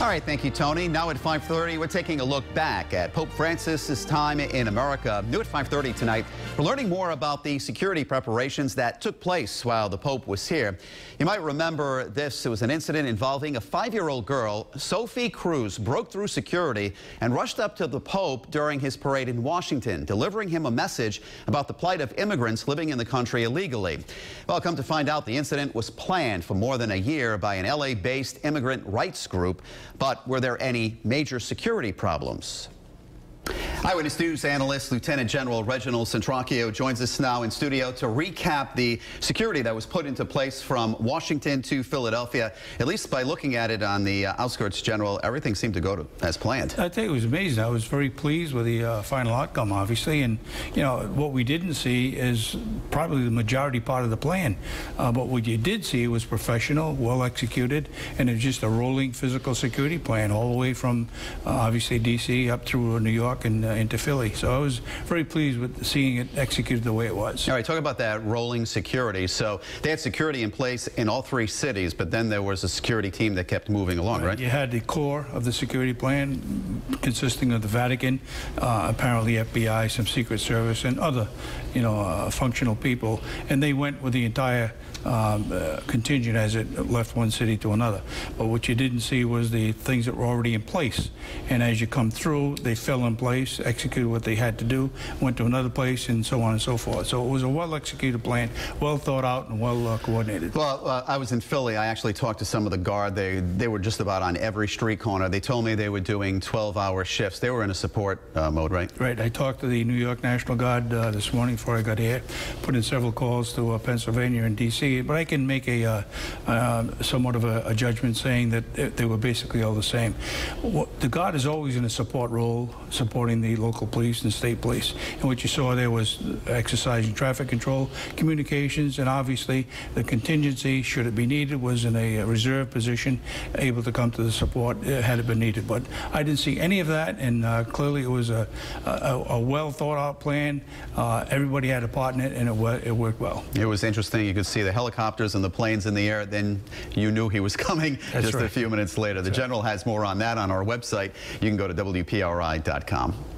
All right, thank you, Tony. Now at 5.30, we're taking a look back at Pope Francis's time in America. New at 5.30 tonight, we're learning more about the security preparations that took place while the Pope was here. You might remember this. It was an incident involving a five-year-old girl. Sophie Cruz broke through security and rushed up to the Pope during his parade in Washington, delivering him a message about the plight of immigrants living in the country illegally. Well, come to find out, the incident was planned for more than a year by an L.A.-based immigrant rights group. But were there any major security problems? Eyewitness News analyst Lieutenant General Reginald Centracchio joins us now in studio to recap the security that was put into place from Washington to Philadelphia. At least by looking at it on the uh, outskirts, General, everything seemed to go to, as planned. I think it was amazing. I was very pleased with the uh, final outcome, obviously. And, you know, what we didn't see is probably the majority part of the plan. Uh, but what you did see was professional, well executed, and it's just a rolling physical security plan all the way from, uh, obviously, D.C. up through New York and uh, into Philly. So I was very pleased with seeing it executed the way it was. All right, talk about that rolling security. So they had security in place in all three cities, but then there was a security team that kept moving along, right? right? You had the core of the security plan consisting of the Vatican, uh, apparently FBI, some Secret Service, and other, you know, uh, functional people, and they went with the entire um, uh, contingent as it left one city to another. But what you didn't see was the things that were already in place. And as you come through, they fell in place, executed what they had to do, went to another place, and so on and so forth. So it was a well-executed plan, well thought out, and well uh, coordinated. Well, uh, I was in Philly. I actually talked to some of the guard. They they were just about on every street corner. They told me they were doing 12-hour shifts. They were in a support uh, mode, right? Right. I talked to the New York National Guard uh, this morning before I got here. Put in several calls to uh, Pennsylvania and D.C. But I can make a uh, uh, somewhat of a, a, judgment saying that they were basically all the same. The Guard is always in a support role, supporting the local police and state police. And what you saw there was exercising traffic control, communications, and obviously the contingency, should it be needed, was in a reserve position, able to come to the support uh, had it been needed. But I didn't see any of that, and uh, clearly it was a, a, a well thought out plan. Uh, everybody had a part in it, and it, it worked well. It was interesting. You could see the helicopters and the planes in the air. Then you knew he was coming That's just right. a few minutes later. The That's General right. has more on that on our website. You can go to WPRI.com.